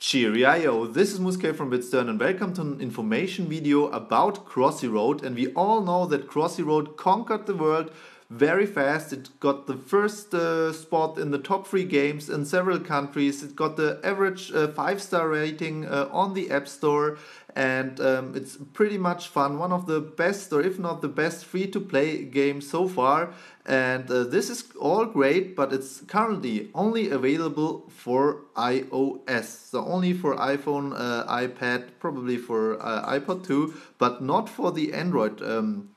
Cheerio, this is Muske from Bitstern and welcome to an information video about Crossy Road. And we all know that Crossy Road conquered the world very fast. It got the first uh, spot in the top three games in several countries. It got the average uh, five star rating uh, on the App Store, and um, it's pretty much fun. One of the best, or if not the best, free to play game so far. And uh, this is all great, but it's currently only available for iOS. So only for iPhone, uh, iPad, probably for uh, iPod too, but not for the Android um,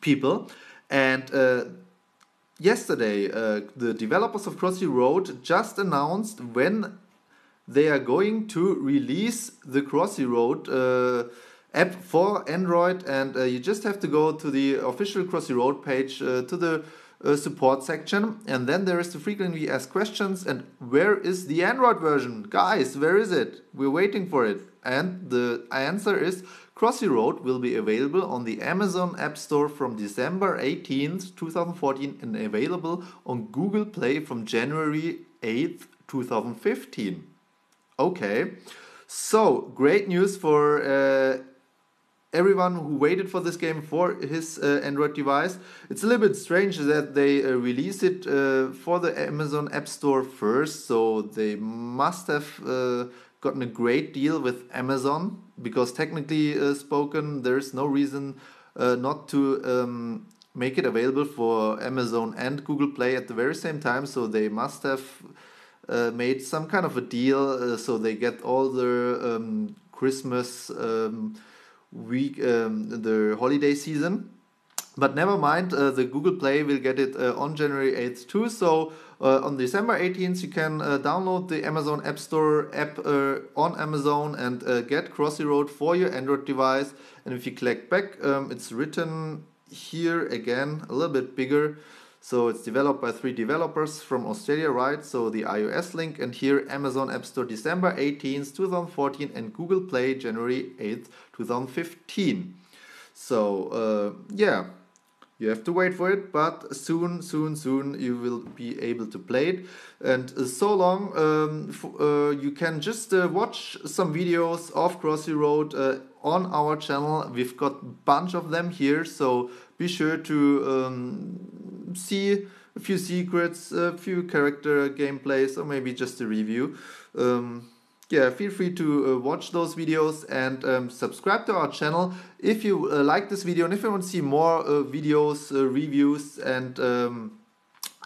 people. And uh, yesterday, uh, the developers of Crossy Road just announced when they are going to release the Crossy Road uh, app for Android, and uh, you just have to go to the official Crossy Road page uh, to the uh, support section, and then there is the frequently asked questions. And where is the Android version, guys? Where is it? We're waiting for it. And the answer is Crossy Road will be available on the Amazon App Store from December 18th, 2014 and available on Google Play from January 8th, 2015. Okay, so great news for uh, everyone who waited for this game for his uh, Android device. It's a little bit strange that they uh, release it uh, for the Amazon App Store first, so they must have uh, gotten a great deal with Amazon because technically uh, spoken, there's no reason uh, not to um, make it available for Amazon and Google Play at the very same time. So they must have uh, made some kind of a deal so they get all the um, Christmas um, week, um, the holiday season. But never mind, uh, the Google Play will get it uh, on January 8th too. So uh, on December 18th, you can uh, download the Amazon App Store app uh, on Amazon and uh, get Crossy Road for your Android device. And if you click back, um, it's written here again, a little bit bigger. So it's developed by three developers from Australia, right? So the iOS link and here Amazon App Store December 18th, 2014 and Google Play January 8th, 2015. So yeah, you have to wait for it but soon soon soon you will be able to play it and uh, so long um, uh, you can just uh, watch some videos of crossy road uh, on our channel we've got a bunch of them here so be sure to um, see a few secrets a few character gameplays or maybe just a review um, yeah, feel free to uh, watch those videos and um, subscribe to our channel if you uh, like this video and if you want to see more uh, videos, uh, reviews and um,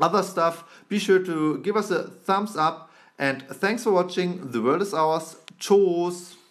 other stuff, be sure to give us a thumbs up and thanks for watching. The world is ours. Tschüss.